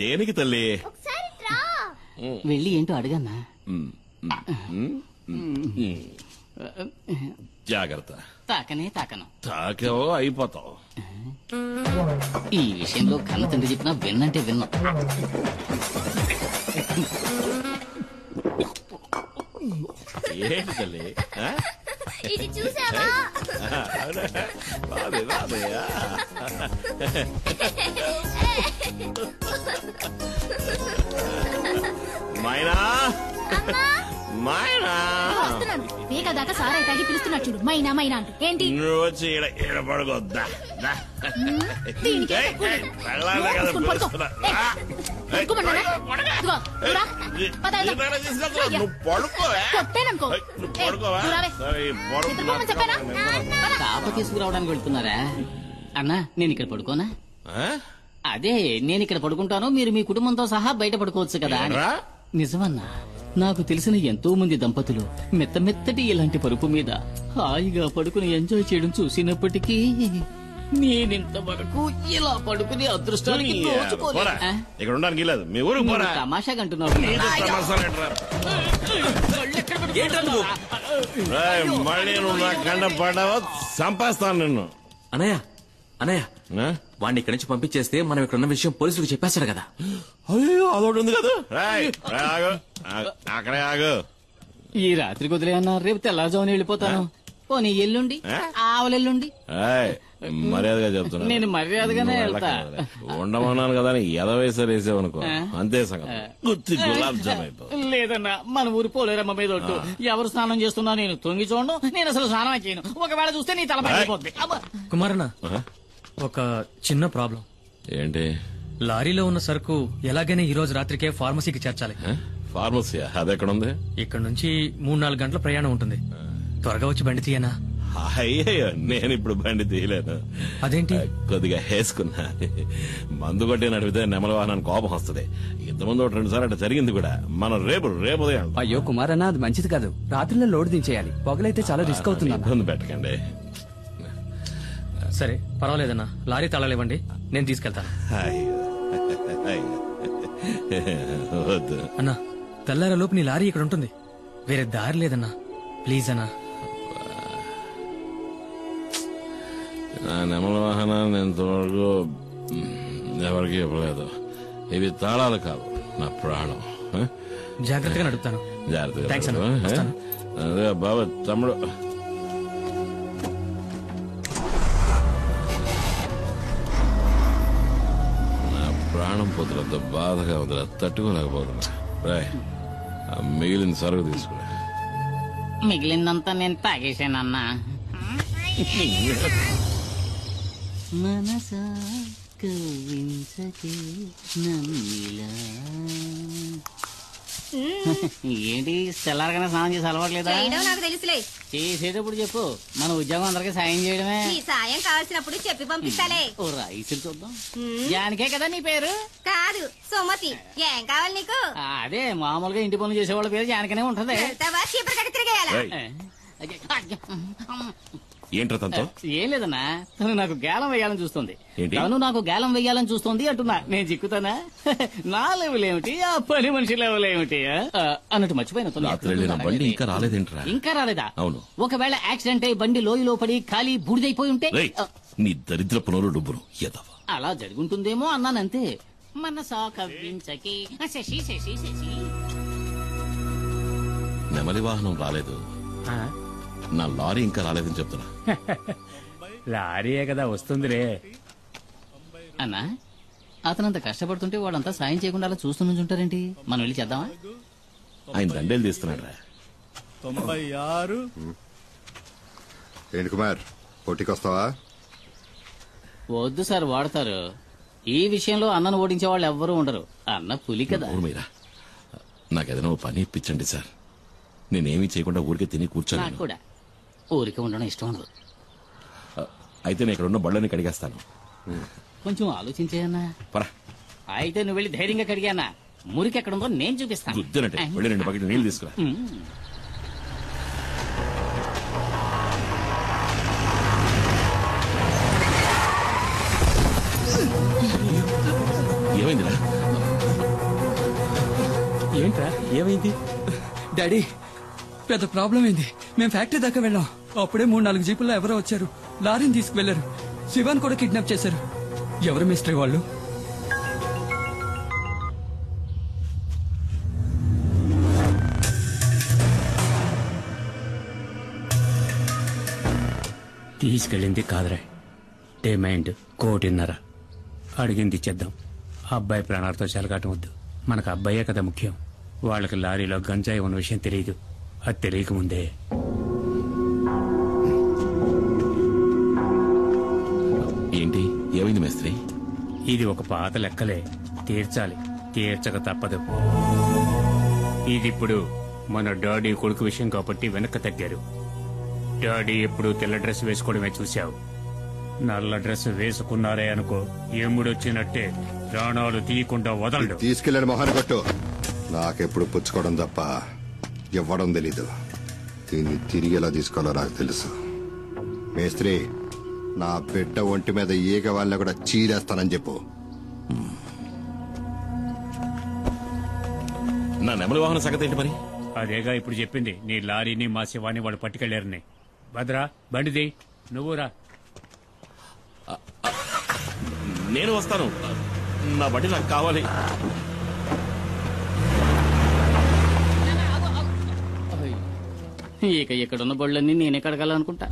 దేనికి తల్లి? వెళ్ళి ఏంటో ఉమ్. జాగ్రత్త. తాకనే తాకను. తాకేవో అయిపోతావు. ఈ విషయంలో కన్న తండ్రి చెప్పినా విన్నంటే విన్నా. ఏంటి తల్లి? ఇది చూసావా అవునా? బాగుంది, బాగుంది. ఆ. మైనా. మైనా వస్తున్నాను దాకా సారాయి తాగి పిలుస్తున్నాడు చూడు. అంటూ. ఏంటి? నువ్వు వచ్చి ఈడ ఈడ పడుకోద్దా. దీనికి తీసుకొని పడుకో. ఏయ్, పడుకోమన్నానా? ఇదిగో, పద, వెళ్దాం. కొట్టేననుకో. ఏయ్. నిద్రపోమని చెప్పానా? పద. తాప తీసుకురావడానికి వెళ్తున్నారా? అన్నా నేను ఇక్కడ పడుకోనా? ఆ? అదే నేను ఇక్కడ పడుకుంటాను. మీరు మీ కుటుంబంతో సహా బయట పడుకోవచ్చు కదా అని. నిజమన్నా? నాకు తెలిసిన ఎంతో మంది దంపతులు మెత్త మెత్తటి ఇలాంటి పరుపు మీద హాయిగా పడుకుని ఎంజాయ్ చేయడం చూసినప్పటికీ నేనింతవరకు ఇలా పడుకునే అదృష్టానికి పోరా. దోచుకోలేదు. ఆ? ఇక్కడ ఉండడానికి లేదు మీ ఊరికి నువ్వు పోరా తమాషాగా అంటున్నావు నీతో తమాషాలేంట్రా? రేయ్, మళ్ళీ నువ్వు నా కండ పడ్డావా చంపేస్తాను నిన్ను అనయ్య అనయ్య ఆ? వాడిని ఇక్కడి నుంచి పంపించేస్తే మనం ఇక్కడ ఉన్న విషయం పోలీసులకు చెప్పేస్తాడు కదా అయ్యో అదొకటి ఉంది కదా. రేయ్, రేయ్, ఆగు. ఆగు. అక్కడే ఆగు. ఈ రాత్రికి వదిలేయన్నా రేపు తెల్లారుజామున వెళ్ళిపోతాను. పోనీ ఎల్లుండి? ఆ? ఆవలెల్లుండి? మర్యాదగా చెప్తున్నా. నేను మర్యాదగానే నువ్వు వెళ్తా. వెళ్ళక్కర్లేదు. ఉండమన్నాను కదా అని ఎదవేసారు వేసావనుకో? అంతే సంగతి. గుత్తి గులాబ్ జామ్ అయిపోతుంది లేదన్నా మన ఊరి పోలేరమ్మ మీద ఒట్టు. ఎవరు స్నానం చేస్తున్నా నేను తొంగి చూడను నేను అసలు స్నానం చేయను. ఒకవేళ చూస్తే నీ తల పగిలిపోద్ది అబ్బా. కుమారన్న? ఒక చిన్న ప్రాబ్లం. ఏంటి? లారీలో ఉన్న సరుకు ఎలాగైనా ఈ రోజు రాత్రికే ఫార్మసీకి చేర్చాలి. ఆ? ఫార్మసీయా? అది ఎక్కడ ఉంది ఇక్కడ నుంచి మూడు నాలుగు గంటల ప్రయాణం ఉంటుంది. త్వరగా వచ్చి బండి తీయనా? అయ్యయ్యో నేను ఇప్పుడు బండి తీయలేను. అదేంటి? కొద్దిగా వేసుకున్నా మందు కొట్టి నడిపితే నెమల వాహనానికి కోపం వస్తుంది. ఇంతకుముందు ఒకటి రెండు సార్లు అట్లా జరిగింది కూడా. మనం రేపు రేపు ఉదయం. అయ్యో కుమార్ అన్న అది మంచిది కాదు. రాత్రిలో లోడ్ దించేయాలి. పొగలైతే చాలా రిస్క్ అవుతుంది అన్న. ఇబ్బంది పెట్టకండి. సరే పర్వాలేదన్నా. లారీ తాళాలు ఇవ్వండి నేను తీసుకెళ్తాను. వద్దు అన్నా తెల్లార లోపు నీ లారీ ఇక్కడ ఉంటుంది. వేరే దారి లేదన్నా. ప్లీజ్ అన్నా. నా నెమల వాహనాన్ని ఇంతవరకు ఎవరికి ఇవ్వలేదు. ఇవి తాళాలు కావు నా ప్రాణం? జాగ్రత్తగా నడుపుతాను. జాగ్రత్తగా బాబా తమ్ముడు. ప్రాణం పోతులతో బాధగా వదిలే తట్టుకోలేకపోతున్నా రాయ్ ఆ మిగిలిన సరుకు తీసుకురా మిగిలిందంతా నేను తాగేశానన్నా. మనసా కవించకే నమ్మిలా. ఏంటి తెల్లారగానే స్నానం చేసి అలవాట్లేదా చేయడం నాకు తెలుసులే. చేసేటప్పుడు చెప్పు. మన ఉద్యోగం అందరికి సాయం చేయడమే. నీ సాయం కావాల్సినప్పుడు చెప్పి పంపిస్తాలే. ఓ రైస్ చూద్దాం. జానికే కదా నీ పేరు? కాదు సుమతి. ఏం. కావాలి నీకు? అదే మామూలుగా ఇంటి పనులు చేసేవాళ్ళ పేరు జానకనే ఉంటది. చీపురు కట్టి తిరిగేయాలా? ఏంట్రా తనతో? ఏం లేదన్నా తను నాకు గేలం వేయాలని చూస్తుంది. ఏంటి? తను నాకు గేలం వేయాలని చూస్తుంది అంటున్నా. నేను చిక్కుతానా? నా లెవెల్ ఏమిటి? ఆ పని మనిషి లెవెల్ ఏమిటి? ఆ, అన్నట్టు మర్చిపోయిన తను రాత్రి వెళ్ళిన బండి ఇంకా రాలేదేంట్రా? ఇంకా రాలేదా? అవును. ఒకవేళ యాక్సిడెంట్ అయి బండి లోయలో పడి ఖాళీ బూడిదైపోయి ఉంటే రేయ్, ఆ, నీ దరిద్ర పునరు డబ్బును. ఎదవ అలా జరుగుంటుందేమో అన్నానంతే. మనసా కవ్వించకి. ఆ, శశి శశి శశి. నెమలి వాహనం రాలేదు. నా లారీ ఇంకా రాలేదని చెప్తున్నా. లారీయే కదా వస్తుందిరే. అన్నా అతనంత కష్టపడుతుంటే వాళ్ళంతా సాయం చేయకుండా అలా చూస్తూ నుంచుంటారేంటి మనం వెళ్ళి చేద్దామా? ఆయన దండేలు తీస్తున్నాడు రా. తొంభై ఆరు. ఏంటి కుమార్ పోటీకి వస్తావా వద్దు సార్ వాడతారు. ఈ విషయంలో అన్నను ఓడించే వాళ్ళు ఎవ్వరూ ఉండరు. అన్న పులి కదా. మీరా? నాకేదైనా ఓ పని ఇప్పించండి సార్. నేనేమీ చేయకుండా ఊరికే తిని నాకు కూర్చోను కూడా. ఊరికి ఉండడం ఇష్టం ఉండదు. అయితే నేను ఇక్కడ ఉన్న బళ్ళని కడిగేస్తాను. కొంచెం ఆలోచించేయన్నా పరా అయితే నువ్వు వెళ్ళి ధైర్యంగా కడిగానా మురికి ఎక్కడ ఉందో నేను చూపిస్తాను. వెళ్ళి రెండు బకెట్ నీళ్ళు తీసుకురా. ఏమైందిరా? ఏమైంది? డాడీ పెద్ద ప్రాబ్లం అయింది మేము ఫ్యాక్టరీ దాకా వెళ్ళాం. అప్పుడే మూడు నాలుగు జీపుల్లో ఎవరో వచ్చారు. లారీని తీసుకువెళ్ళారు శివాన్ కూడా కిడ్నాప్ చేశారు. ఎవరు మిస్టరీ వాళ్ళు? తీసుకెళ్ళింది కాదురా. డిమాండ్ కోటిన్నర. అడిగింది ఇచ్చేద్దాం అబ్బాయి ప్రాణాలతో చెలగాటం వద్దు. మనకు అబ్బాయే కదా ముఖ్యం. వాళ్ళకి లారీలో గంజాయి ఉన్న విషయం తెలియదు. అది తెలియకముందే. మేస్త్రి? ఇది ఒక పాత లెక్కలే. తీర్చాలి. తీర్చక తప్పదు. ఇది ఇప్పుడు మన డాడీ కొడుకు విషయం కాబట్టి వెనక్కి తగ్గారు. డాడీ ఎప్పుడు తెల్ల డ్రెస్ వేసుకోవడమే చూశావు. నల్ల డ్రెస్ వేసుకున్నారే అనుకో ఎముడొచ్చినట్టే ప్రాణాలు తీయకుండా వదలడు. తీసుకెళ్ళాడు మొహాన్ని కొట్టు నాకెప్పుడు పుచ్చుకోవడం తప్ప ఇవ్వడం తెలీదు. దీన్ని తిరిగి ఎలా తీసుకోవాలో నాకు తెలుసు. మేస్త్రి నా బిడ్డ ఒంటి మీద ఈగ వాళ్ళని కూడా చీరేస్తానని చెప్పు నా నెమలి వాహన సంగతి ఏంటి మరి అదేగా ఇప్పుడు చెప్పింది నీ లారీని మా శివాని వాళ్ళు పట్టుకెళ్ళారని భద్రా బండిది నువ్వు రా నేను వస్తాను నా బండి నాకు కావాలి ఇక ఇక్కడున్న బళ్ళన్నీ నేనే కడగాలనుకుంటా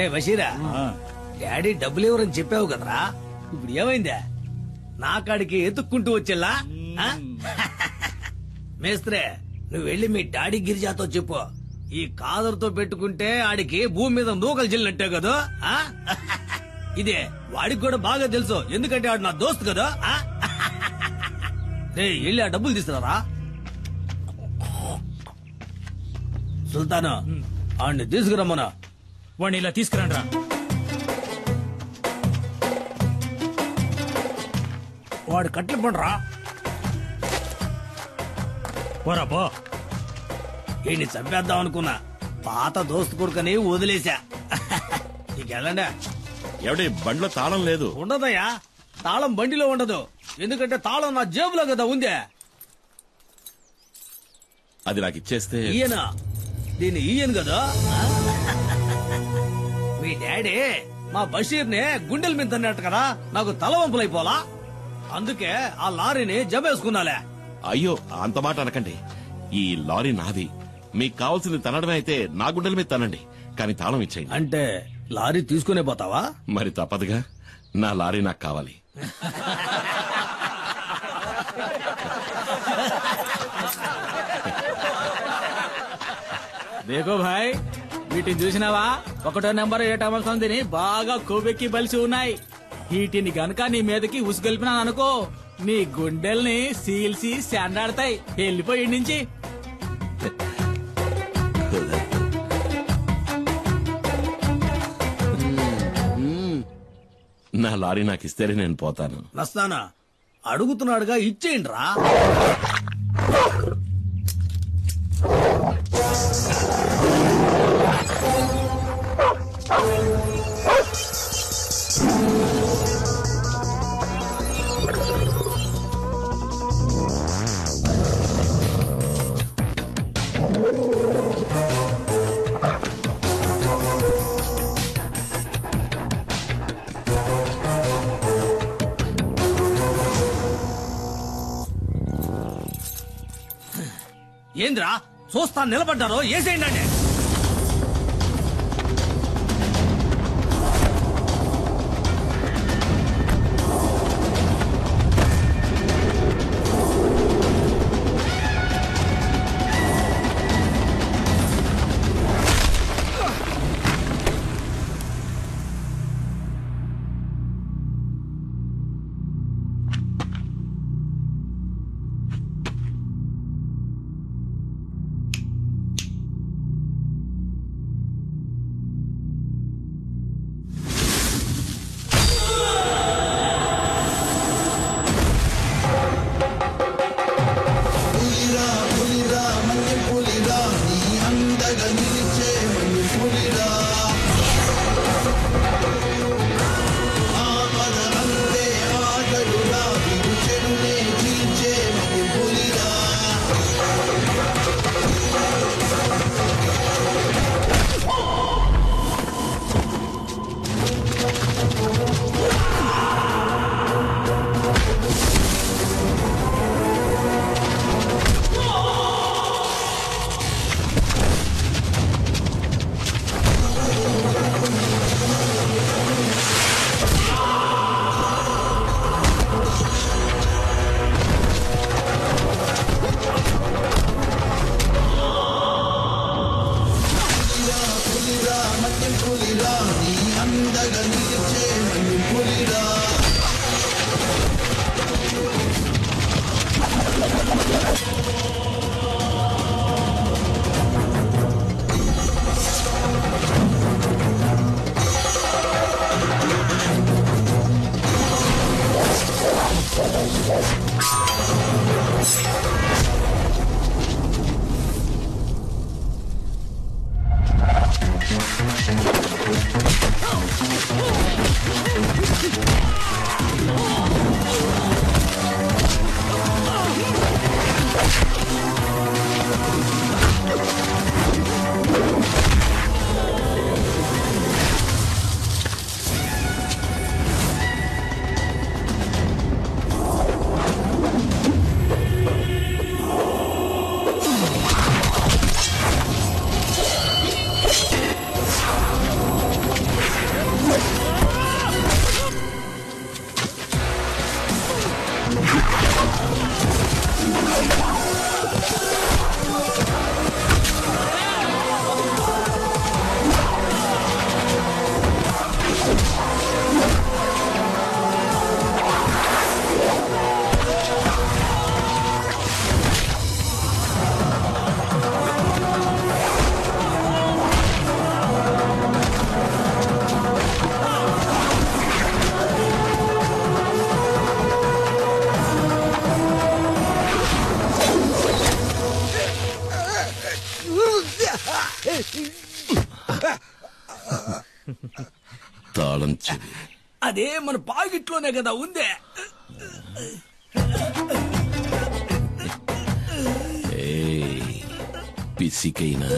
రే బషీరా. డాడీ డబ్బులు ఇవ్వరని చెప్పావు కదరా. ఇప్పుడు ఏమైందా? నా కాడికి ఎత్తుక్కుంటూ వచ్చేలా? మేస్త్రే నువ్వు వెళ్ళి మీ డాడీ గిరిజాతో చెప్పు. ఈ కాదరుతో పెట్టుకుంటే ఆడికి భూమి మీద నూకలు చెల్లినట్టే కదా? ఆ? ఇదే వాడికి కూడా బాగా తెలుసు. ఎందుకంటే ఆడు నా దోస్తు కదా? రే వెళ్ళి ఆ డబ్బులు తీసుకురారా? సుల్తాను ఆడిని తీసుకురమ్మనా? వాడిని ఇలా తీసుకురండి రా. వాడు కట్లు పండరా పోరా పో. ఈయన్ని చంపేద్దాం అనుకున్నా. పాత దోస్తు కొడుకని వదిలేశా. నీకెళ్ళండి ఎవడి బండిలో తాళం లేదు. ఉండదయ్యా. తాళం బండిలో ఉండదు. ఎందుకంటే తాళం నా జేబులో కదా ఉందే. అది నాకు ఇచ్చేస్తే ఈయన? దీన్ని ఈయన కదా? మీ డాడీ మా బషీర్ని గుండెల మీద తన్నట్టు కదా నాకు తల వంపులైపోలా అందుకే ఆ లారీని జమేసుకున్నాలే అయ్యో అంత మాట అనకండి. ఈ లారీ నాది. మీకు కావాల్సింది తనడమే అయితే నా గుండెల మీద తనండి. కానీ తాళం ఇచ్చేయండి. అంటే లారీ తీసుకునే పోతావా? మరి తప్పదుగా. నా లారీ నాకు కావాలి. దేకో భాయ్ వీటిని చూసినావా? ఒకటో నెంబర్ ఏ సందిని బాగా కొవ్వెక్కి బలిసి ఉన్నాయి. వీటిని గనక నీ మీదకి ఉసుగొల్పినాను అనుకో నీ గుండెల్ని సీల్సి శాండాడతాయి. వెళ్ళిపోయి నుంచి నా లారీ నాకు ఇస్తేనే నేను పోతాను. నస్తానా అడుగుతున్నాడుగా ఇచ్చేయండి రా ఏంద్రా? చూస్తా నిలబడ్డారో? ఏసేయండి 다가 느꼈지 눈물이라 Let's. అదే మన పాకెట్లోనే కదా ఉందే. పిసికైనా?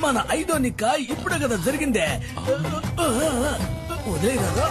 మన ఐదో నిక్క ఇప్పుడే కదా జరిగిందే. ఉదయ కదా